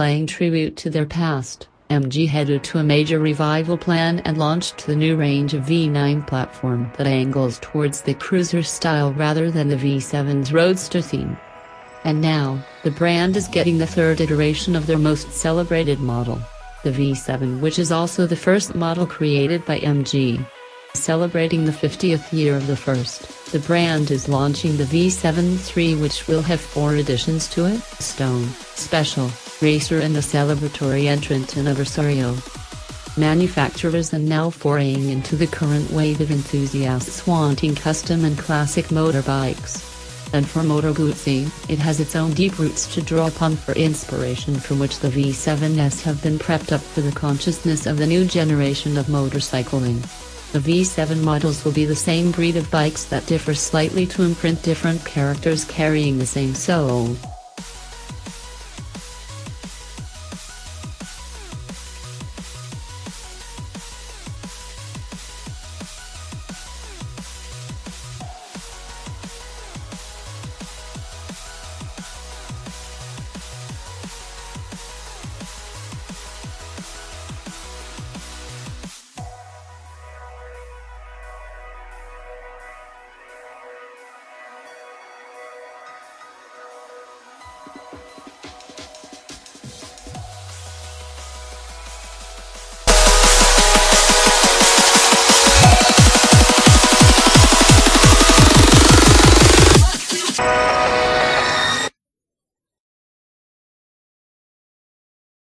paying tribute to their past, MG headed to a major revival plan and launched the new range of V9 platform that angles towards the cruiser style rather than the V7's roadster theme. And now, the brand is getting the third iteration of their most celebrated model, the V7 which is also the first model created by MG. Celebrating the 50th year of the first, the brand is launching the V7 III which will have four additions to it, Stone, Special, Racer and the celebratory entrant Anniversario. Manufacturers are now foraying into the current wave of enthusiasts wanting custom and classic motorbikes. And for Moto Guzzi, it has its own deep roots to draw upon for inspiration from which the V7s have been prepped up for the consciousness of the new generation of motorcycling. The V7 models will be the same breed of bikes that differ slightly to imprint different characters carrying the same soul.